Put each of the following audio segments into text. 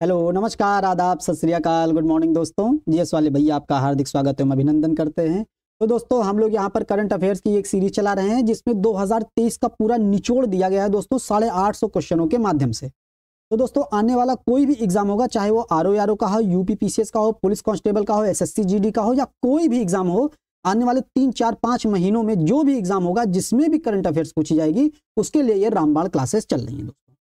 Hello, नमस्कार, आदाब, सत श्रीकाल गुड मॉर्निंग दोस्तों। जीएस वाले भैया, आपका हार्दिक स्वागत है अभिनंदन करते हैं। तो दोस्तों, हम लोग यहाँ पर करंट अफेयर्स की एक सीरीज़ चला रहे हैं, जिसमें 2023 का पूरा निचोड़ दिया गया है दोस्तों, साढ़े आठ सौ क्वेश्चनों के माध्यम से। तो दोस्तों, आने वाला कोई भी एग्ज़ाम होगा, चाहे वो आर ओ आर ओ का हो यूपी का हो, पुलिस कांस्टेबल का हो, एस एस का हो, या कोई भी एग्ज़ाम हो, आने वाले तीन, चार, पाँच महीनों में जो भी एग्ज़ाम होगा, जिसमें भी करंट अफेयर्स पूछी जाएगी, उसके लिए ये रामबाण क्लासेस चल रही हैं दोस्तों।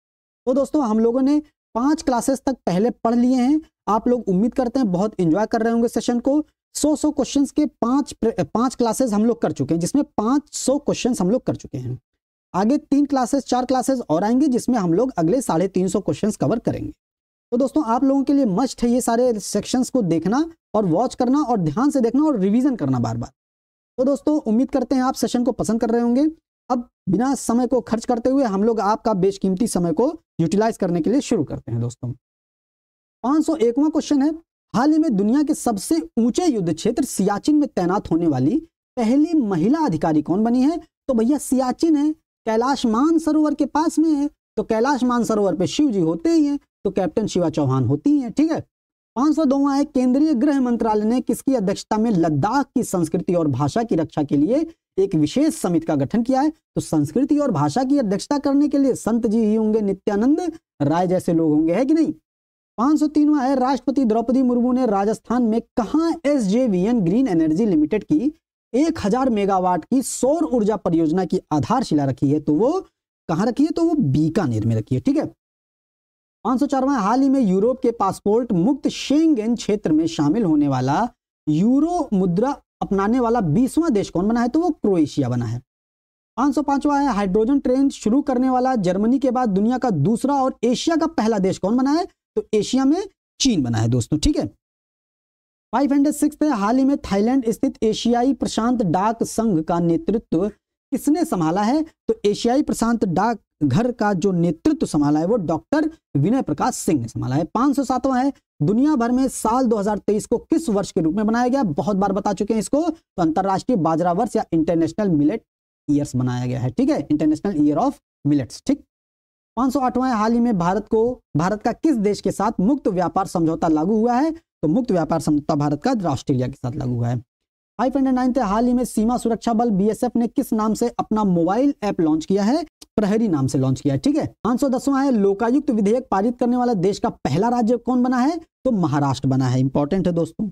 तो दोस्तों, हम लोगों ने पाँच क्लासेस तक पहले पढ़ लिए हैं। आप लोग उम्मीद करते हैं बहुत इंजॉय कर रहे होंगे सेशन को। सौ सौ क्वेश्चंस के पाँच पाँच क्लासेस हम लोग कर चुके हैं, जिसमें पाँच सौ क्वेश्चंस हम लोग कर चुके हैं। आगे तीन क्लासेस चार क्लासेस और आएँगे, जिसमें हम लोग अगले साढ़े तीन सौ क्वेश्चन कवर करेंगे। तो दोस्तों, आप लोगों के लिए मस्ट है ये सारे सेक्शंस को देखना और वॉच करना और ध्यान से देखना और रिवीजन करना बार बार तो दोस्तों, उम्मीद करते हैं आप सेशन को पसंद कर रहे होंगे। अब बिना समय को खर्च करते हुए हम लोग आपका बेशकीमती समय को यूटिलाइज करने के लिए शुरू करते हैं दोस्तों। पाँच सौ एकवा क्वेश्चन है, हाल ही में दुनिया के सबसे ऊँचे युद्ध क्षेत्र सियाचिन में तैनात होने वाली पहली महिला अधिकारी कौन बनी है? तो भैया सियाचिन है कैलाश मान सरोवर के पास में है तो कैलाश मान सरोवर पे शिव जी होते ही हैं तो कैप्टन शिवा चौहान होती हैं, ठीक है? पाँच सौ दोवा है, केंद्रीय गृह मंत्रालय ने किसकी अध्यक्षता में लद्दाख की संस्कृति और भाषा की रक्षा के लिए एक विशेष समिति का गठन किया है तो संस्कृति और भाषा की अध्यक्षता करने के लिए संत जी ही होंगे नित्यानंद। राय जैसे लोग होंगे, है कि नहीं? पाँच सौ तीनवा है, राष्ट्रपति द्रौपदी मुर्मू ने राजस्थान में कहा S J V N green energy limited की एक हज़ार मेगावाट की सौर ऊर्जा परियोजना की आधारशिला रखी है तो वो कहाँ रखी है? तो वो बीकानेर में रखी है, ठीक है? पाँच सौ चारवा हाल ही में यूरोप के पासपोर्ट मुक्त शेंगेन क्षेत्र में शामिल होने वाला यूरो मुद्रा अपनाने वाला बीसवां देश कौन बना है? तो वो क्रोएशिया बना है। पाँच सौ पांचवा है, हाइड्रोजन ट्रेन शुरू करने वाला जर्मनी के बाद दुनिया का दूसरा और एशिया का पहला देश कौन बना है? तो एशिया में चीन बना है दोस्तों, ठीक है? फाइव हंड्रेड सिक्स हाल ही में थाईलैंड स्थित एशियाई प्रशांत डाक संघ का नेतृत्व किसने संभाला है? तो एशियाई प्रशांत डाक घर का जो नेतृत्व संभाला है, वो डॉक्टर विनय प्रकाश सिंह ने संभाला है। पाँच सौ है। दुनिया भर में साल 2023 को किस वर्ष के रूप में बनाया गया? बहुत बार बता चुके हैं इसको। तो अंतरराष्ट्रीय बाजरा वर्ष या इंटरनेशनल मिलेट ईयर्स बनाया गया है, ठीक है? इंटरनेशनल ईयर ऑफ़ मिलेट्स, ठीक? पाँच सौ हाल ही में भारत को, भारत का किस देश के साथ मुक्त व्यापार समझौता लागू हुआ है? तो मुक्त व्यापार समझौता भारत का ऑस्ट्रेलिया के साथ लागू हुआ है। हंड्रेड नाइन हाल ही में सीमा सुरक्षा बल बीएसएफ ने किस नाम से अपना मोबाइल ऐप लॉन्च किया है? प्रहरी नाम से लॉन्च किया है, ठीक है? पाँच सौ दसवां है लोकायुक्त विधेयक पारित करने वाला देश का पहला राज्य कौन बना है? तो महाराष्ट्र बना है इंपॉर्टेंट है दोस्तों।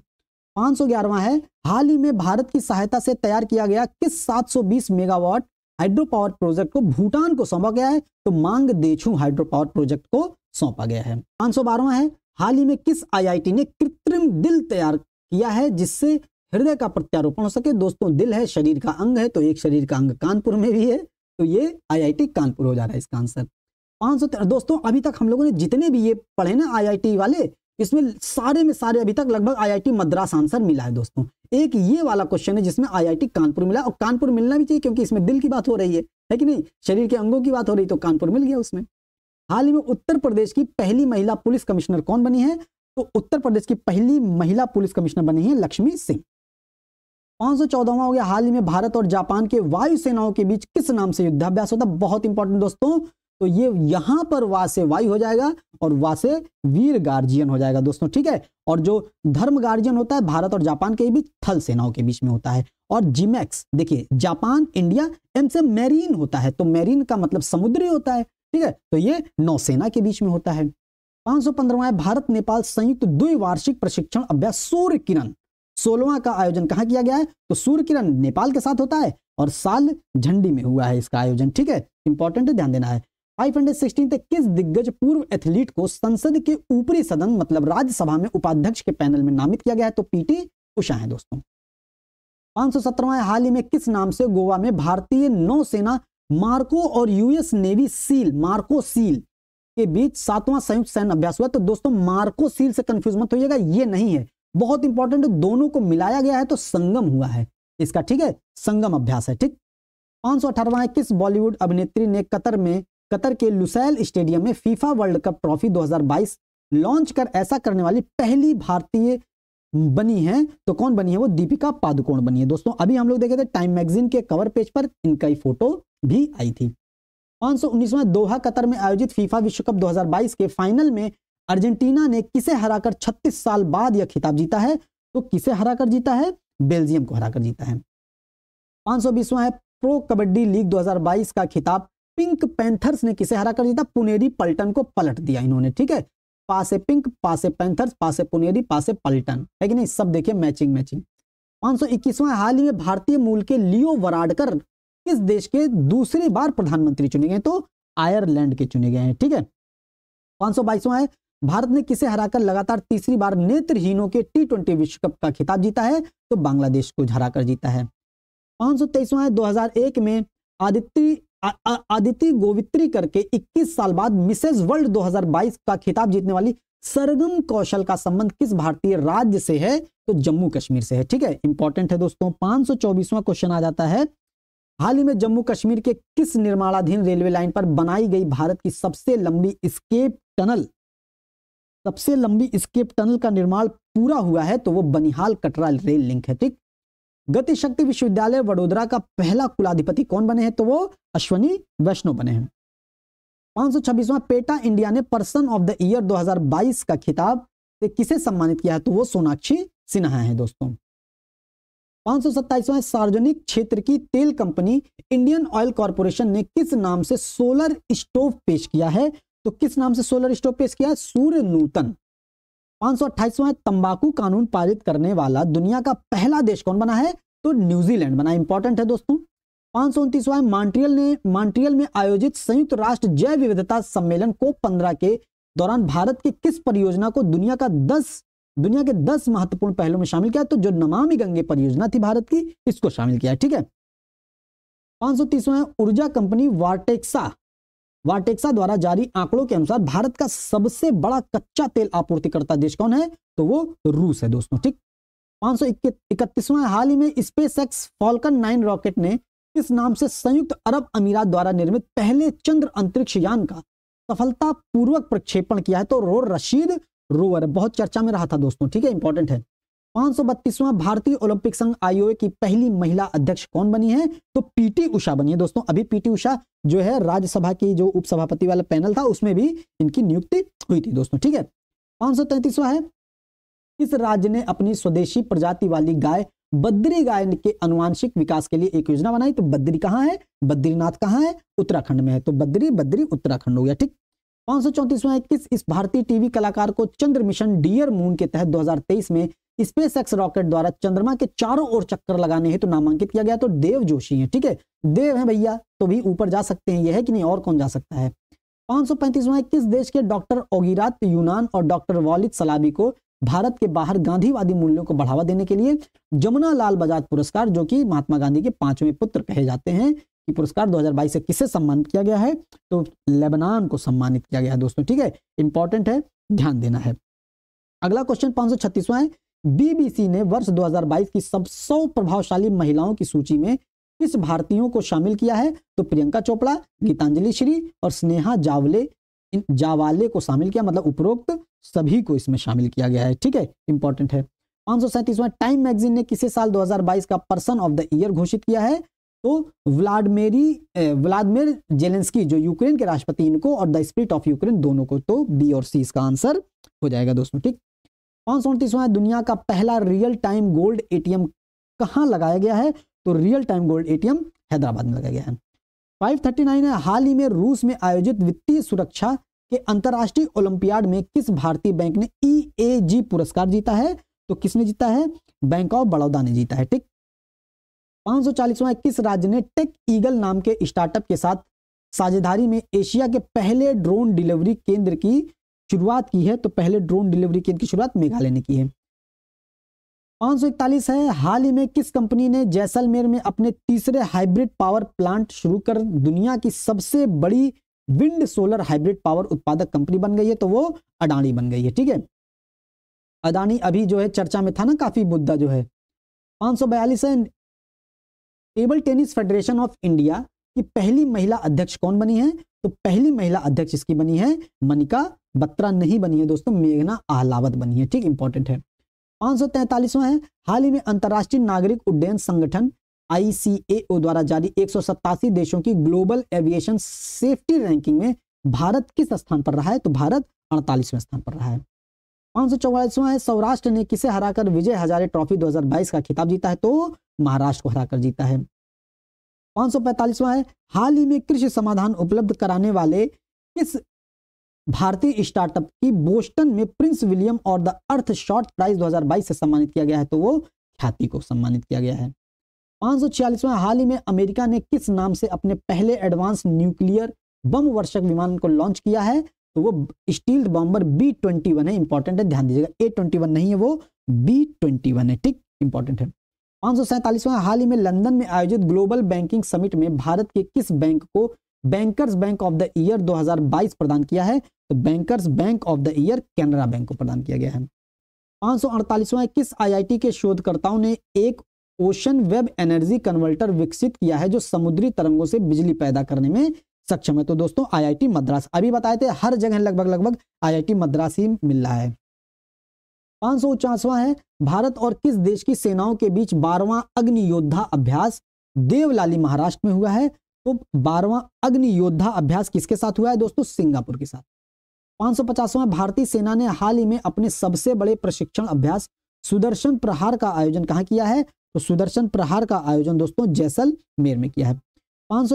पाँच सौ ग्यारहवा है, हाल ही में भारत की सहायता से तैयार किया गया किस 720 मेगावाट हाइड्रो पावर प्रोजेक्ट को भूटान को सौंपा गया है? तो मांग देछू हाइड्रो पावर प्रोजेक्ट को सौंपा गया है। पाँच सौ बारहवा है, हाल ही में किस आईआईटी ने कृत्रिम दिल तैयार किया है, जिससे हृदय का प्रत्यारोपण हो सके। दोस्तों, दिल है, शरीर का अंग है तो एक शरीर का अंग कानपुर में भी है तो ये आईआईटी कानपुर हो जा रहा है इसका आंसर। पाँच दोस्तों, अभी तक हम लोगों ने जितने भी ये पढ़े ना आईआईटी वाले, इसमें सारे में सारे अभी तक लगभग आईआईटी मद्रास आंसर मिला है, दोस्तों। एक ये वाला क्वेश्चन है जिसमें आईआईटी कानपुर मिला, और कानपुर मिलना भी चाहिए क्योंकि इसमें दिल की बात हो रही है। है कि नहीं? शरीर के अंगों की बात हो रही तो कानपुर मिल गया उसमें। हाल ही में उत्तर प्रदेश की पहली महिला पुलिस कमिश्नर कौन बनी है? तो उत्तर प्रदेश की पहली महिला पुलिस कमिश्नर बनी है लक्ष्मी सिंह। पाँच सौ चौदहवा हो गया। हाल ही में भारत और जापान के वायु सेनाओं के बीच किस नाम से युद्धाभ्यास होता बहुत इंपॉर्टेंट दोस्तों। तो ये यहाँ पर वा से वायु हो जाएगा और वा से वीर गार्जियन हो जाएगा दोस्तों, ठीक है? और जो धर्म गार्जियन होता है, भारत और जापान के बीच थल सेनाओं के बीच में होता है। और जिमैक्स देखिए, जापान, इंडिया एम से मैरीन होता है। तो मैरीन का मतलब समुद्री होता है, ठीक है? तो ये नौसेना के बीच में होता है। पाँच सौ पंद्रह भारत नेपाल संयुक्त द्विवार्षिक प्रशिक्षण अभ्यास सूर्य किरण सोलवा का आयोजन कहाँ किया गया है? तो सूर्य किरण नेपाल के साथ होता है और साल झंडी में हुआ है इसका आयोजन, ठीक है? इंपॉर्टेंट ध्यान देना है। 516 तक किस दिग्गज पूर्व एथलीट को संसद के ऊपरी सदन मतलब राज्यसभा में उपाध्यक्ष के पैनल में नामित किया गया है? तो पीटी उषा है दोस्तों। पाँच सौ हाल ही में किस नाम से गोवा में भारतीय नौसेना मार्को और US navy seal, Marcos seal के बीच सातवां संयुक्त सैन्य अभ्यास हुआ तो दोस्तों, मार्को सील से कंफ्यूज मत होइएगा, ये नहीं है। बहुत इंपॉर्टेंट दोनों को मिलाया गया है तो संगम हुआ है। इसका ठीक है? संगम अभ्यास है, ठीक? पाँच सौ किस बॉलीवुड अभिनेत्री ने कतर में, कतर के लुसैल स्टेडियम में FIFA world cup trophy 2022 launch कर ऐसा करने वाली पहली भारतीय बनी है तो कौन बनी है? वो दीपिका पादुकोण बनी है। दोस्तों, अभी हम लोग देखे थे टाइम मैगजीन के कवर पेज पर इनका ही फ़ोटो भी आई थी। पाँच सौ दोहा कतर में आयोजित फीफा विश्व कप 2022 के फाइनल में अर्जेंटीना ने किसे हराकर 36 साल बाद यह खिताब जीता है? तो किसे हराकर जीता है? बेल्जियम को हराकर जीता है। 520वां है प्रो कबड्डी लीग 2022 का खिताब। पिंक पैंथर्स ने किसे हराकर जीता? पुनेरी पल्टन को पलट दिया इन्होंने, ठीक है? पासे पिंक, पासे पैंथर्स, पासे पुनेरी, पासे पल्टन, है कि नहीं? सब देखिए मैचिंग मैचिंग। 521वां हाल ही में भारतीय मूल के लियो वराडकर किस देश के दूसरी बार प्रधानमंत्री चुने गए तो आयरलैंड के चुने गए हैं, ठीक है? पाँच सौ बाईसवा है भारत ने किसे हराकर लगातार तीसरी बार नेत्रहीनों के टी ट्वेंटी विश्व कप का खिताब जीता है? तो बांग्लादेश को हराकर जीता है। पाँच सौ तेईसवां दो हज़ार एक में आदित्य आदिति गोवित्री करके 21 साल बाद मिसेज वर्ल्ड 2022 का खिताब जीतने वाली सरगम कौशल का संबंध किस भारतीय राज्य से है? तो जम्मू कश्मीर से है। ठीक है इंपॉर्टेंट है दोस्तों। पाँच क्वेश्चन आ जाता है। हाल ही में जम्मू कश्मीर के किस निर्माणाधीन रेलवे लाइन पर बनाई गई भारत की सबसे लंबी स्केप टनल सबसे लंबी स्केप टनल का निर्माण पूरा हुआ है तो वो बनिहाल कटरा रेल लिंक है, ठीक? गति शक्ति विश्वविद्यालय वडोदरा का पहला कुलाधिपति कौन बने हैं? तो वो अश्वनी वैष्णव बने हैं। पाँच पेटा इंडिया ने पर्सन ऑफ़ द ईयर 2022 का खिताब से किसे सम्मानित किया है? तो वो सोनाक्षी सिन्हा है दोस्तों। पाँच सौ सार्वजनिक क्षेत्र की तेल कंपनी इंडियन ऑयल कॉरपोरेशन ने किस नाम से सोलर स्टोव पेश किया है? तो किस नाम से सोलर स्टोव पेश किया सूर्य नूतन। पाँच तंबाकू कानून पारित करने वाला दुनिया का पहला देश कौन बना है? तो न्यूजीलैंड बना। इंपॉर्टेंट है दोस्तों। पाँच सौ उनतीसवां मॉन्ट्रियल ने मॉन्ट्रियल में आयोजित संयुक्त राष्ट्र जैव विविधता सम्मेलन को पंद्रह के दौरान भारत की किस परियोजना को दुनिया का दस दुनिया के दस महत्वपूर्ण पहलों में शामिल किया? तो जो नमामि गंगे परियोजना थी भारत की, इसको शामिल किया। ठीक है। पाँच सौ तीसवां ऊर्जा कंपनी वार्टेक्सा वार्टेक्सा द्वारा जारी आंकड़ों के अनुसार भारत का सबसे बड़ा कच्चा तेल आपूर्तिकर्ता देश कौन है? तो वो रूस है दोस्तों, ठीक? पाँच सौ हाल ही में Space X Falcon nine rocket ने इस नाम से संयुक्त अरब अमीरात द्वारा निर्मित पहले चंद्र अंतरिक्ष यान का सफलता पूर्वक प्रक्षेपण किया है। तो रो रशीद रोवर, बहुत चर्चा में रहा था दोस्तों, ठीक है? इंपॉर्टेंट है। पाँच सौ बत्तीसवां भारतीय ओलंपिक संघ आईओए की पहली महिला अध्यक्ष कौन बनी है? तो पीटी उषा बनी है। दोस्तों, अभी पीटी उषा जो है राज्यसभा की जो उपसभापति वाला पैनल था, उसमें भी इनकी नियुक्ति हुई थी, दोस्तों, ठीक है? पाँच है। किस राज्य ने अपनी स्वदेशी प्रजाति वाली गाय, बद्री गाय के अनुवांशिक विकास के लिए एक योजना बनाई। तो बद्री कहाँ है? बद्रीनाथ कहाँ है? उत्तराखंड में है। तो बद्री बद्री, उत्तराखंड हो गया, ठीक? पाँच सौ चौंतीसवां किस इस भारतीय टीवी कलाकार को चंद्र मिशन डियर मून के तहत 2023 में स्पेस एक्स रॉकेट द्वारा चंद्रमा के चारों ओर चक्कर लगाने हेतु तो नामांकित किया गया तो देव जोशी है, ठीक है? देव है भैया तो भी ऊपर जा सकते हैं, यह है कि नहीं, और कौन जा सकता है? पाँच सौ पैंतीसवां, किस देश के डॉक्टर ओगिरात, यूनान और डॉक्टर वालिद सलाबी को भारत के बाहर गांधीवादी मूल्यों को बढ़ावा देने के लिए जमुना लाल बजाज पुरस्कार, जो कि महात्मा गांधी के पाँचवें पुत्र कहे जाते हैं कि पुरस्कार 2022 से किसे सम्मानित किया गया है? तो लेबनान को सम्मानित किया गया है, दोस्तों, ठीक है? इंपॉर्टेंट है, ध्यान देना है। अगला क्वेश्चन पाँच है बीबीसी ने वर्ष 2022 की सब सौ प्रभावशाली महिलाओं की सूची में किस भारतीयों को शामिल किया है? तो प्रियंका चोपड़ा, गीतांजलि श्री और स्नेहा जावले जावाले को शामिल किया मतलब उपरोक्त सभी को इसमें शामिल किया गया है। ठीक है इंपॉर्टेंट है। पाँच टाइम मैगजीन ने किसे साल 2022 का पर्सन ऑफ़ द ईयर घोषित किया है? तो व्लाडमेरी व्लादिमिर जेलेंस्की, जो यूक्रेन के राष्ट्रपति, इनको और द स्पिरिट ऑफ़ यूक्रेन दोनों को। तो बी और सी इसका आंसर हो जाएगा दोस्तों, ठीक? पाँच सौ दुनिया का पहला रियल टाइम गोल्ड एटीएम कहाँ लगाया गया है? तो real time gold ATM Hyderabad में लगाया गया है। 539 है, हाल ही में रूस में आयोजित वित्तीय सुरक्षा के अंतरराष्ट्रीय ओलंपियाड में किस भारतीय बैंक ने ई पुरस्कार जीता है? तो किसने जीता है? बैंक ऑफ़ बड़ौदा ने जीता है, ठीक? पाँच सौ चालीसवां किस राज्य ने टेक ईगल नाम के स्टार्टअप के साथ साझेदारी में एशिया के पहले ड्रोन डिलीवरी केंद्र की शुरुआत की है तो पहले ड्रोन डिलीवरी की शुरुआत मेघालय ने की है। पाँच है, हाल ही में किस कंपनी ने जैसलमेर में अपने तीसरे हाइब्रिड पावर प्लांट शुरू कर दुनिया की सबसे बड़ी विंड सोलर हाइब्रिड पावर उत्पादक कंपनी बन गई है तो वो अडानी बन गई है, ठीक है? अडानी अभी जो है चर्चा में था ना, काफ़ी मुद्दा जो है। पाँच है table tennis federation of India की पहली महिला अध्यक्ष कौन बनी है? तो पहली महिला अध्यक्ष इसकी बनी है? मनिका बत्रा नहीं बनी है दोस्तों, मेघना आहलावत बनी है, ठीक इंपॉर्टेंट है। पाँच सौ है, हाल ही में अंतरराष्ट्रीय नागरिक उड्डयन संगठन आईसीएओ द्वारा जारी एक सौ सत्तासी देशों की ग्लोबल एविएशन सेफ्टी रैंकिंग में भारत किस स्थान पर रहा है? तो भारत अड़तालीसवें स्थान पर रहा है। पाँच सौ चौवालीसवां है, सौराष्ट्र ने किसे हराकर विजय हजारे ट्रॉफी 2022 का खिताब जीता है? तो महाराष्ट्र को हराकर जीता है। पाँच है। हाल ही में कृषि समाधान उपलब्ध कराने वाले किस भारतीय स्टार्टअप की बोस्टन में प्रिंस विलियम और द अर्थ शॉर्ट प्राइज 2022 से सम्मानित किया गया है तो वो ख्याति को सम्मानित किया गया है। पाँच हाल ही में अमेरिका ने किस नाम से अपने पहले एडवांस न्यूक्लियर बम वर्षक विमान को लॉन्च किया है? तो वो stealth bomber B twenty one है इंपॉर्टेंट है, ध्यान दीजिएगा, ए ट्वेंटी वन नहीं है वो, बी ट्वेंटी वन है, ठीक इंपॉर्टेंट है। पाँच हाल ही में लंदन में आयोजित ग्लोबल बैंकिंग समिट में भारत के किस बैंक को bankers bank of the year 2022 प्रदान किया है? तो bankers bank of the year Canara bank को प्रदान किया गया है। पाँच किस आईआईटी के शोधकर्ताओं ने एक ओशन वेब एनर्जी कन्वर्टर विकसित किया है जो समुद्री तरंगों से बिजली पैदा करने में सक्षम है? तो दोस्तों, आईआईटी मद्रास। अभी बताए थे, हर जगह लगभग लगभग आईआईटी मद्रास ही मिल रहा है। पाँच है। भारत और किस देश की सेनाओं के बीच बारवां अग्नि योद्धा अभ्यास देवलाली महाराष्ट्र में हुआ है? तो बारवां अग्नि योद्धा अभ्यास किसके साथ हुआ है दोस्तों? सिंगापुर के साथ। पाँच भारतीय सेना ने हाल ही में अपने सबसे बड़े प्रशिक्षण अभ्यास सुदर्शन प्रहार का आयोजन कहाँ किया है? तो सुदर्शन प्रहार का आयोजन दोस्तों जैसलमेर में किया है। पाँच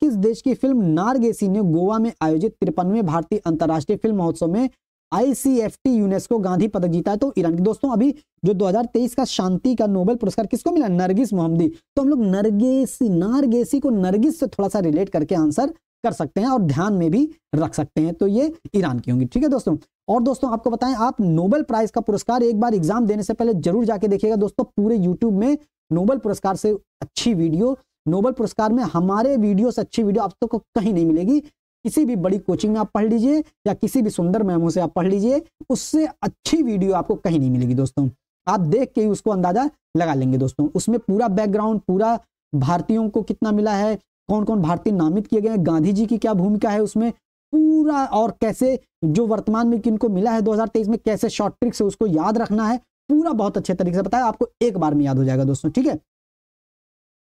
किस देश की फ़िल्म नारगेसी ने गोवा में आयोजित तिरपनवे भारतीय अंतर्राष्ट्रीय फ़िल्म महोत्सव में आईसीएफटी यूनेस्को गांधी पदक जीता है तो ईरान की। दोस्तों, अभी जो 2023 का शांति का नोबेल पुरस्कार किसको मिला? नरगिस मोहम्मदी। तो हम लोग नरगेसी, नारगेसी को नरगिस से थोड़ा सा रिलेट करके आंसर कर सकते हैं और ध्यान में भी रख सकते हैं। तो ये ईरान की होंगी, ठीक है दोस्तों? और दोस्तों, आपको बताएँ, आप नोबेल प्राइज का पुरस्कार एक बार एग्ज़ाम देने से पहले ज़रूर जाके देखिएगा दोस्तों, पूरे यूट्यूब में नोबेल पुरस्कार से अच्छी वीडियो, नोबेल पुरस्कार में हमारे वीडियो से अच्छी वीडियो आप तो को कहीं नहीं मिलेगी। किसी भी बड़ी कोचिंग में आप पढ़ लीजिए या किसी भी सुंदर मैमो से आप पढ़ लीजिए, उससे अच्छी वीडियो आपको कहीं नहीं मिलेगी दोस्तों। आप देख के ही उसको अंदाज़ा लगा लेंगे दोस्तों। उसमें पूरा बैकग्राउंड पूरा भारतीयों को कितना मिला है कौन कौन भारतीय नामित किए गए हैं गांधी जी की क्या भूमिका है उसमें, पूरा और कैसे जो वर्तमान में किनको मिला है 2023 में, कैसे शॉर्ट ट्रिक से उसको याद रखना है, पूरा बहुत अच्छे तरीके से बताया, आपको एक बार में याद हो जाएगा दोस्तों, ठीक है?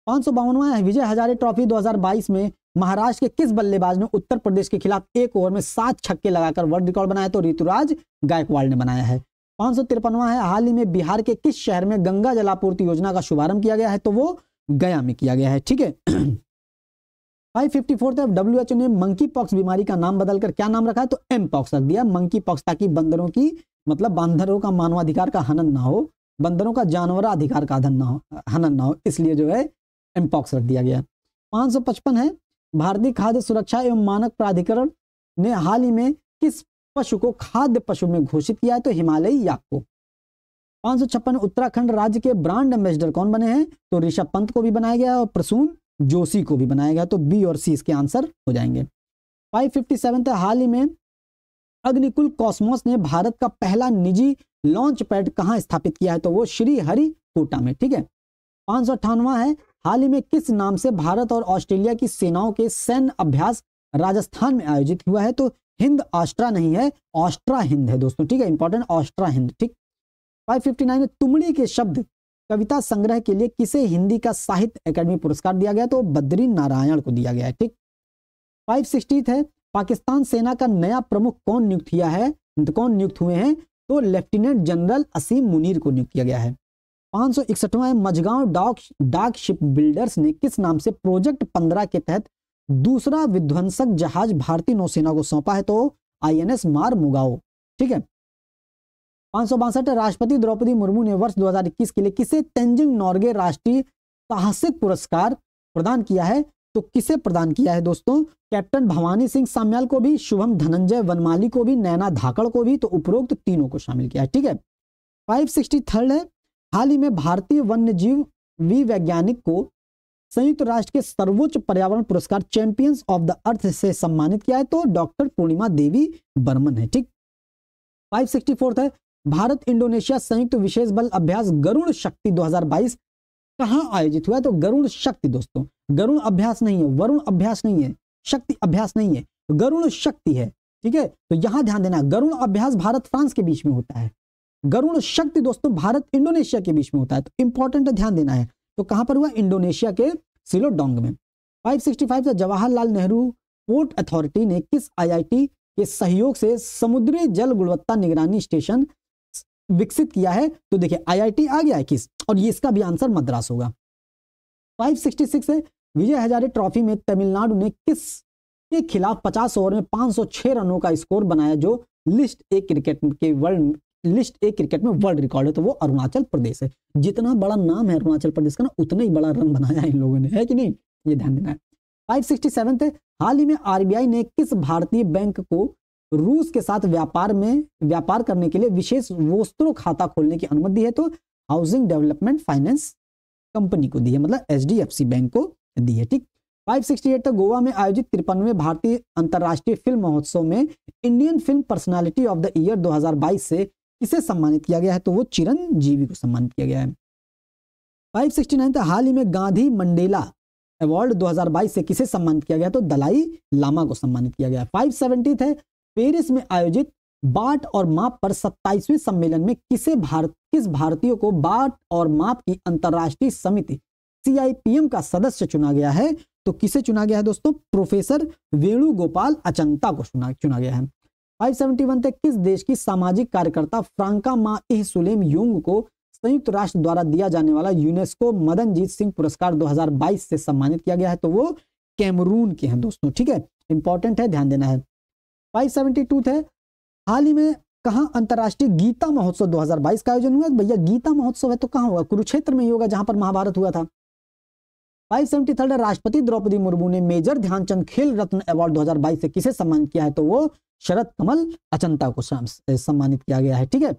पाँच सौ बावनवा विजय हजारे ट्रॉफी 2022 में महाराष्ट्र के किस बल्लेबाज ने उत्तर प्रदेश के खिलाफ एक ओवर में सात छक्के लगाकर वर्ल्ड रिकॉर्ड बनाया तो ऋतुराज गायकवाड़ ने बनाया है। पाँच सौ है। हाल ही में बिहार के किस शहर में गंगा जलापूर्ति योजना का शुभारंभ किया गया है तो वो गया में किया गया है। ठीक है। Five fifty fourth W H ने मंकी पॉक्स बीमारी का नाम बदलकर क्या नाम रखा है? तो एम पॉक्स रख दिया। मंकी पॉक्स ताकि बंदरों की मतलब बांदरों का मानवाधिकार का हनन ना हो, बंदरों का जानवर अधिकार का हनन ना हो, हनन ना हो, इसलिए जो है एम पॉक्स रख दिया गया। पाँच सौ पचपन है। भारतीय खाद्य सुरक्षा एवं मानक प्राधिकरण ने हाल ही में किस पशु को खाद्य पशु में घोषित किया है? तो हिमालयी याक को। पाँच उत्तराखंड राज्य के ब्रांड एम्बेसडर कौन बने हैं? तो ऋषभ पंत को भी बनाया गया और प्रसून जोशी को भी बनाया गया तो बी और सी इसके आंसर हो जाएँगे। 557 हाल ही में अग्निकुल कॉस्मोस ने भारत का पहला निजी लॉन्च पैड कहाँ स्थापित किया है? तो वो श्री हरि कोटा में, ठीक है? पाँच है हाल ही में किस नाम से भारत और ऑस्ट्रेलिया की सेनाओं के सैन्य अभ्यास राजस्थान में आयोजित हुआ है? तो हिंद ऑस्ट्रा नहीं है, ऑस्ट्रा हिंद है दोस्तों, ठीक है? इंपॉर्टेंट ऑस्ट्रा हिंद, ठीक? 559 में तुमड़ी के शब्द कविता संग्रह के लिए किसे हिंदी का साहित्य अकादमी पुरस्कार दिया गया? तो बद्री नारायण को दिया गया है, ठीक? फाइव सिक्सटी है, पाकिस्तान सेना का नया प्रमुख कौन नियुक्त किया है? कौन नियुक्त हुए हैं? तो लेफ्टिनेंट जनरल असीम मुनीर को नियुक्त किया गया है। पाँच सौ इकसठवा मझगांव डाक डाक शिप बिल्डर्स ने किस नाम से प्रोजेक्ट पंद्रह के तहत दूसरा विध्वंसक जहाज़ भारतीय नौसेना को सौंपा है? तो आईएनएस मार मुगाओ। ठीक है? पाँच राष्ट्रपति द्रौपदी मुर्मू ने वर्ष 2021 के लिए किसे तेंजिंग नॉर्गे राष्ट्रीय साहसिक पुरस्कार प्रदान किया है? तो किसे प्रदान किया है दोस्तों? कैप्टन भवानी सिंह साम्याल को भी, शुभम धनंजय वनमाली को भी, नैना धाकड़ को भी तो उपरोक्त तीनों को शामिल किया है। ठीक है? फाइव सिक्सटी थर्ड है। हाल ही में भारतीय वन्य जीव वी वैज्ञानिक को संयुक्त राष्ट्र के सर्वोच्च पर्यावरण पुरस्कार चैंपियंस ऑफ़ द अर्थ से सम्मानित किया है तो डॉक्टर पूर्णिमा देवी बर्मन है, ठीक? 564 है, भारत इंडोनेशिया संयुक्त विशेष बल अभ्यास गरुण शक्ति 2022 कहाँ आयोजित हुआ है? तो गरुण शक्ति दोस्तों गरुण अभ्यास नहीं है, वरुण अभ्यास नहीं है, शक्ति अभ्यास नहीं है गरुण शक्ति है, ठीक है? तो यहाँ ध्यान देना गरुण अभ्यास भारत फ्रांस के बीच में होता है। गरुण शक्ति दोस्तों भारत इंडोनेशिया के बीच में होता है तो इंपॉर्टेंट ध्यान देना है। तो कहाँ पर हुआ? इंडोनेशिया के सिलोडोंग में। 565 से जवाहरलाल नेहरू पोर्ट अथॉरिटी ने किस आईआईटी के सहयोग से समुद्री जल गुणवत्ता निगरानी स्टेशन विकसित किया है? तो देखिए आईआईटी आ गया है किस और ये इसका भी आंसर मद्रास होगा। 566 है विजय हजारे ट्रॉफी में तमिलनाडु ने किस के खिलाफ 50 ओवर में 506 रनों का स्कोर बनाया, जो लिस्ट ए क्रिकेट के वर्ल्ड लिस्ट ए क्रिकेट में वर्ल्ड रिकॉर्ड है तो वो अरुणाचल प्रदेश है। जितना बड़ा नाम है अरुणाचल प्रदेश का ना, उतना ही बड़ा रन बनाया है इन लोगों ने, है कि नहीं? ये ध्यान देना है। फाइव सिक्सटी हाल ही में आरबीआई ने किस भारतीय बैंक को रूस के साथ व्यापार में, व्यापार करने के लिए विशेष वस्त्रों खाता खोलने की अनुमति है तो हाउसिंग डेवलपमेंट फाइनेंस कंपनी को दी है मतलब एच बैंक को दी है, ठीक? 568 तक गोवा में आयोजित तिरपनवे भारतीय अंतर्राष्ट्रीय फ़िल्म महोत्सव में Indian film personality of the year 2022 से किसे सम्मानित किया गया है तो वो चिरंजीवी को सम्मानित किया गया है। 569 तक हाल ही में गांधी मंडेला अवार्ड 2022 से किसे सम्मानित किया गया तो दलाई लामा को सम्मानित किया गया। फाइव सेवेंटी है पेरिस में आयोजित बाट और माप पर सत्ताईसवें सम्मेलन में किसे भारत, किस भारतीयों को बाट और माप की अंतर्राष्ट्रीय समिति सीआईपीएम का सदस्य चुना गया है तो किसे चुना गया है दोस्तों? प्रोफेसर वेणुगोपाल अचंता को चुना चुना गया है। 571 तक किस देश की सामाजिक कार्यकर्ता फ्रांका मा इह सुलेम युंग को संयुक्त राष्ट्र द्वारा दिया जाने वाला यूनेस्को मदनजीत सिंह पुरस्कार 2022 से सम्मानित किया गया है? तो वो कैमरून के हैं दोस्तों, ठीक है? इंपॉर्टेंट है, ध्यान देना है। 572 थे। हाल ही में कहा अंतर्राष्ट्रीय गीता महोत्सव 2022 का आयोजन हुआ? भैया, गीता महोत्सव है तो कहाँ होगा कुरुक्षेत्र में ही होगा जहाँ पर महाभारत हुआ था। 573 राष्ट्रपति द्रौपदी मुर्मू ने मेजर ध्यानचंद खेल रत्न अवार्ड 2022 से किसे सम्मानित किया है? तो वो शरद कमल अचंता को सम्मानित किया गया है, ठीक है?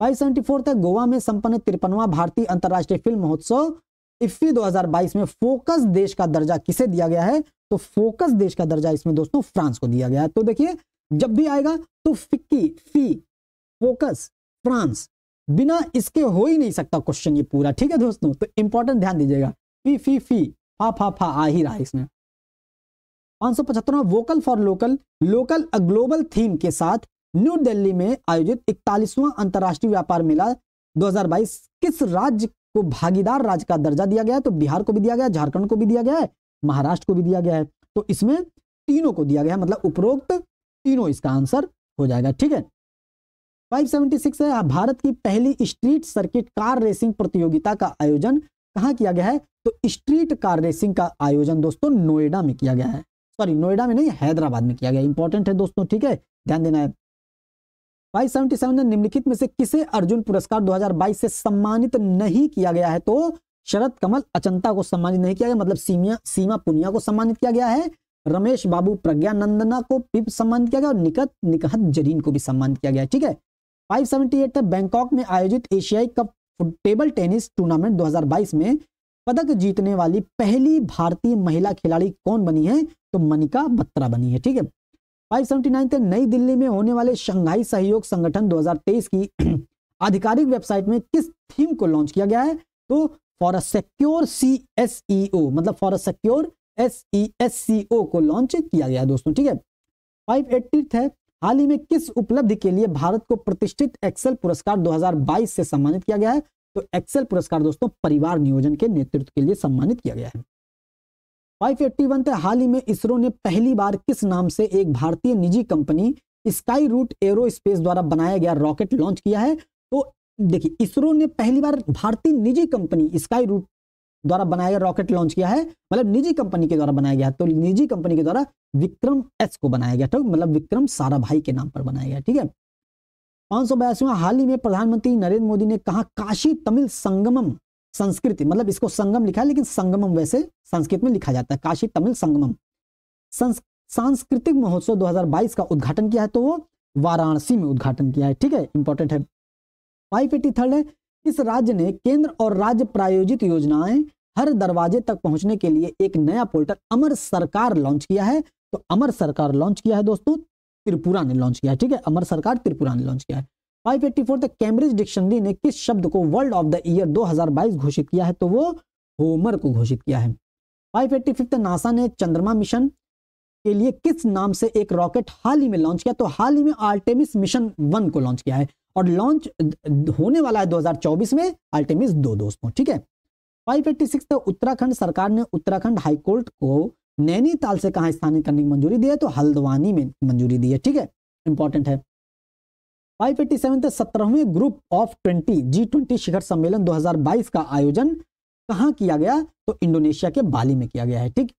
574 तक गोवा में संपन्न तिरपनवा भारतीय अंतर्राष्ट्रीय फ़िल्म महोत्सव, इफ्फी 2022 में फोकस देश का दर्जा किसे दिया गया है? तो फोकस देश का दर्जा इसमें दोस्तों फ्रांस को दिया गया है। तो देखिए, जब भी आएगा तो फिक्की, फ़ी, फोकस, फ्रांस, बिना इसके हो ही नहीं सकता क्वेश्चन ये पूरा, ठीक है दोस्तों? तो इंपॉर्टेंट ध्यान दीजिएगा। फ़ी फ़ी फ़ी, फा फा फा, आ ही रहा है इसमें। पाँच सौ पचहत्तर vocal for local local a global theme के साथ न्यू दिल्ली में आयोजित इकतालीसवां अंतरराष्ट्रीय व्यापार मेला 2022 किस राज्य को भागीदार राज्य का दर्जा दिया गया है? तो बिहार को भी दिया गया झारखंड को भी दिया गया है, महाराष्ट्र को भी दिया गया है। तो इसमें तीनों को दिया गया है मतलब उपरोक्त तीनों इसका आंसर हो जाएगा, ठीक है? 576 है, भारत की पहली स्ट्रीट सर्किट कार रेसिंग प्रतियोगिता का आयोजन कहाँ किया गया है? तो स्ट्रीट कार रेसिंग का आयोजन दोस्तों नोएडा में किया गया है। सॉरी नोएडा में नहीं, हैदराबाद में किया गया। इंपॉर्टेंट है दोस्तों, ठीक है? ध्यान देना है। 577 ने निम्नलिखित में से किसे अर्जुन पुरस्कार 2022 से सम्मानित नहीं किया गया है? तो शरद कमल अचंता को सम्मानित नहीं किया गया मतलब सीमिया, सीमा पुनिया को सम्मानित किया गया है। रमेश बाबू प्रज्ञानंदना को भी सम्मानित किया गया और निकट, निकहत जरीन को भी सम्मानित किया गया ठीक है? 578 तक बैंकॉक में आयोजित एशियाई कप टेबल टेनिस टूर्नामेंट 2022 में पदक जीतने वाली पहली भारतीय महिला खिलाड़ी कौन बनी है? तो मनिका बत्रा बनी है, ठीक है? 579 तक नई दिल्ली में होने वाले शंघाई सहयोग संगठन 2023 की आधिकारिक वेबसाइट में किस थीम को लॉन्च किया गया है? तो for a secure C S O मतलब for a secure S E S C O को लॉन्च किया गया दोस्तों, ठीक है? फाइव एट्टी है हाल ही में किस उपलब्धि के लिए भारत को प्रतिष्ठित एक्सेल पुरस्कार 2022 से सम्मानित किया गया है? तो एक्सेल पुरस्कार दोस्तों, परिवार नियोजन के नेतृत्व के लिए सम्मानित किया गया है। 581 थे। हाल ही में इसरो ने पहली बार किस नाम से एक भारतीय निजी कंपनी स्काई रूट एरोस्पेस द्वारा बनाया गया रॉकेट लॉन्च किया है? तो देखिए, इसरो ने पहली बार भारतीय निजी कंपनी स्काई रूट द्वारा बनाया गया रॉकेट लॉन्च किया है मतलब निजी कंपनी के द्वारा बनाया गया तो निजी कंपनी के द्वारा विक्रम एस को बनाया गया, ठीक? मतलब विक्रम साराभाई के नाम पर बनाया गया, ठीक है? पाँच सौ बयासीवा हाल ही में प्रधानमंत्री नरेंद्र मोदी ने कहा, काशी तमिल संगमम संस्कृति मतलब इसको संगम लिखा है, लेकिन संगमम वैसे संस्कृत में लिखा जाता है, काशी तमिल संगमम। सांस्कृतिक महोत्सव 2022 का उद्घाटन किया है तो वो वाराणसी में उद्घाटन किया है, ठीक है? इंपॉर्टेंट है। फाइव एटी थर्ड है, इस राज्य ने केंद्र और राज्य प्रायोजित योजनाएँ हर दरवाजे तक पहुँचने के लिए एक नया पोर्टल अमर सरकार लॉन्च किया है। तो अमर सरकार लॉन्च किया है दोस्तों, त्रिपुरा ने लॉन्च किया है, ठीक है? अमर सरकार त्रिपुरा ने लॉन्च किया है। फाइव 584 तक कैम्ब्रिज डिक्शनरी ने किस शब्द को वर्ल्ड ऑफ़ द ईयर 2022 घोषित किया है? तो वो होमर को घोषित किया है। 585 तक नासा ने चंद्रमा मिशन के लिए किस नाम से एक रॉकेट हाल ही में लॉन्च किया? तो हाल ही में आर्टेमिस मिशन वन को लॉन्च किया है और लॉन्च होने वाला है 2024 में आर्टेमिस दो दोस्तों, ठीक है? 586 तक उत्तराखंड सरकार ने उत्तराखंड हाईकोर्ट को नैनीताल से कहा स्थानित करने की मंजूरी दी है तो हल्द्वानी में मंजूरी दी है। ठीक है? इंपॉर्टेंट है। 587 सत्रहवें ग्रुप ऑफ़ 20 जी ट्वेंटी शिखर सम्मेलन 2022 का आयोजन कहाँ किया गया? तो इंडोनेशिया के बाली में किया गया है। ठीक?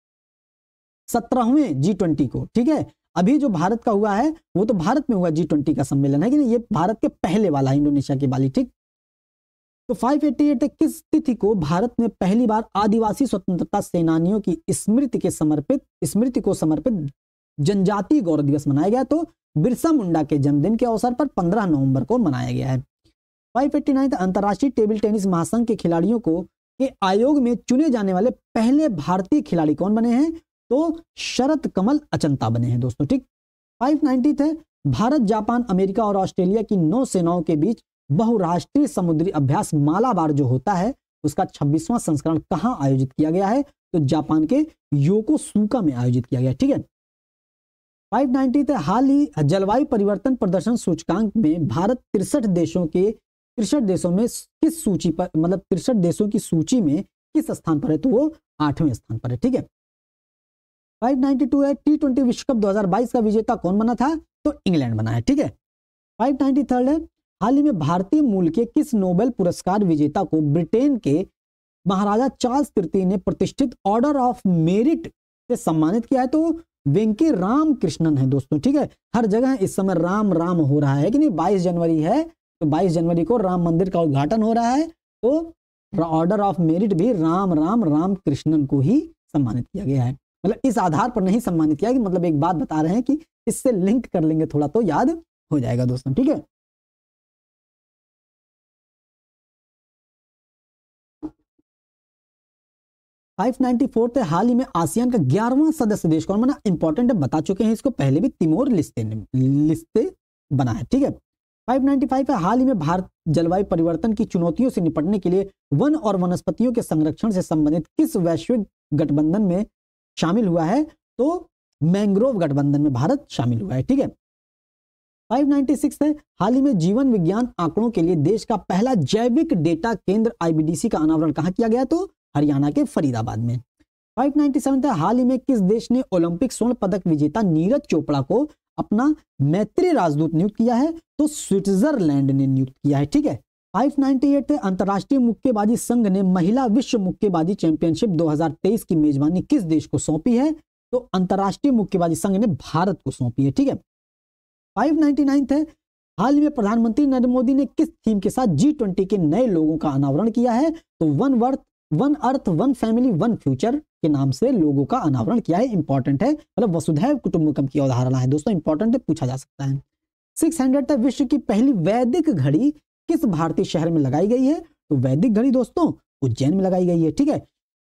सत्रहवें जी ट्वेंटी को। ठीक है? अभी जो भारत का हुआ है, वो तो भारत में हुआ जी ट्वेंटी का सम्मेलन है कि ये भारत के पहले वाला है, इंडोनेशिया की बाली। ठीक? तो 588 किस तिथि को भारत में पहली बार आदिवासी स्वतंत्रता सेनानियों की स्मृति के समर्पित, स्मृति को समर्पित जनजातीय गौरव दिवस मनाया गया? तो बिरसा मुंडा के जन्मदिन के अवसर पर 15 नवंबर को मनाया गया है। 589 अंतर्राष्ट्रीय टेबल टेनिस महासंघ के खिलाड़ियों को के आयोग में चुने जाने वाले पहले भारतीय खिलाड़ी कौन बने हैं? तो शरत कमल अचंता बने हैं दोस्तों, ठीक? फाइव थे। भारत, जापान, अमेरिका और ऑस्ट्रेलिया की नौ सेनाओं के बीच बहुराष्ट्रीय समुद्री अभ्यास मालाबार जो होता है, उसका छब्बीसवां संस्करण कहाँ आयोजित किया गया है? तो जापान के योको सूका में आयोजित किया गया, ठीक है? 590 थे। हाल ही जलवायु परिवर्तन प्रदर्शन सूचकांक में भारत तिरसठ देशों के, तिरसठ देशों में किस सूची पर मतलब तिरसठ देशों की सूची में किस स्थान पर है? तो वो आठवें स्थान पर है, ठीक है? 592 है। टी ट्वेंटी विश्व कप 2022 का विजेता कौन बना था? तो इंग्लैंड बना है, ठीक है? 593 है। हाल ही में भारतीय मूल के किस नोबेल पुरस्कार विजेता को ब्रिटेन के महाराजा चार्ल्स तृतीय ने प्रतिष्ठित ऑर्डर ऑफ़ मेरिट से सम्मानित किया है? तो वेंकी राम कृष्णन है दोस्तों, ठीक है? हर जगह इस समय राम राम हो रहा है कि नहीं? 22 जनवरी है तो 22 जनवरी को राम मंदिर का उद्घाटन हो रहा है तो ऑर्डर ऑफ़ मेरिट भी राम राम राम कृष्णन को ही सम्मानित किया गया है। मतलब इस आधार पर नहीं सम्मानित किया कि मतलब एक बात बता रहे हैं कि इससे लिंक कर लेंगे, थोड़ा तो याद हो जाएगा दोस्तों, ठीक है? फाइव नाइनटी फोर्थ हाल ही में आसियान का ग्यारहवां सदस्य देश कौन बना? इंपॉर्टेंट है, बता चुके हैं इसको। पहले भी तिमोर लिस्ते लिस्ते बना है, ठीक है? 595 है हाल ही में भारत जलवायु परिवर्तन की चुनौतियों से निपटने के लिए वन और वनस्पतियों के संरक्षण से संबंधित किस वैश्विक गठबंधन में शामिल हुआ है? तो मैंग्रोव गठबंधन में भारत शामिल हुआ है, ठीक है? 596 है हाल ही में जीवन विज्ञान आंकड़ों के लिए देश का पहला जैविक डेटा केंद्र आईबीडीसी का अनावरण कहाँ किया गया? तो हरियाणा के फरीदाबाद में। 597 था। हाल ही में किस देश ने ओलंपिक स्वर्ण पदक विजेता नीरज चोपड़ा को अपना मैत्री राजदूत नियुक्त किया है? तो स्विट्जरलैंड ने नियुक्त किया है, ठीक है? 598 थे। अंतर्राष्ट्रीय मुक्केबाजी संघ ने महिला विश्व मुक्केबाजी चैंपियनशिप 2023 की मेजबानी किस देश को सौंपी है? तो अंतर्राष्ट्रीय मुक्केबाजी संघ ने भारत को सौंपी है, ठीक है? 599 है हाल ही में प्रधानमंत्री नरेंद्र मोदी ने किस थीम के साथ जी ट्वेंटी के नए लोगों का अनावरण किया है? तो one worth one earth, one family, one future के नाम से लोगों का अनावरण किया है। इंपॉर्टेंट है। मतलब वसुधैव कुटुंबकम की अवधारणा है। दोस्तों इंपॉर्टेंट है, पूछा जा सकता है। सिक्स हंड्रेड तक विश्व की पहली वैदिक घड़ी किस भारतीय शहर में लगाई गई है? तो वैदिक घड़ी दोस्तों, उज्जैन में लगाई गई है, ठीक है?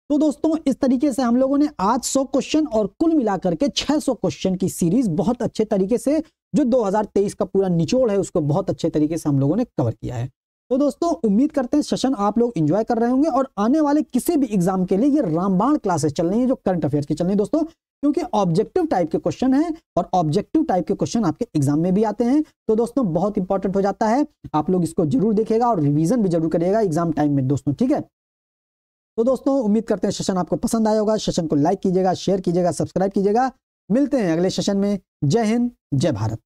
तो दोस्तों, इस तरीके से हम लोगों ने आज 100 क्वेश्चन और कुल मिलाकर के 600 क्वेश्चन की सीरीज़ बहुत अच्छे तरीके से, जो 2023 का पूरा निचोड़ है, उसको बहुत अच्छे तरीके से हम लोगों ने कवर किया है। तो दोस्तों, उम्मीद करते हैं सेशन आप लोग एंजॉय कर रहे होंगे और आने वाले किसी भी एग्ज़ाम के लिए ये रामबाण क्लासेस चल रही है, जो करंट अफेयर्स की चल रही है दोस्तों, क्योंकि ऑब्जेक्टिव टाइप के क्वेश्चन है और ऑब्जेक्टिव टाइप के क्वेश्चन आपके एग्ज़ाम में भी आते हैं। तो दोस्तों, बहुत इंपॉर्टेंट हो जाता है, आप लोग इसको ज़रूर देखेगा और रिविजन भी ज़रूर करिएगा एग्ज़ाम टाइम में दोस्तों, ठीक है? तो दोस्तों, उम्मीद करते हैं सेशन आपको पसंद आया होगा, सेशन को लाइक कीजिएगा शेयर कीजिएगा सब्सक्राइब कीजिएगा। मिलते हैं अगले सेशन में। जय हिंद, जय भारत।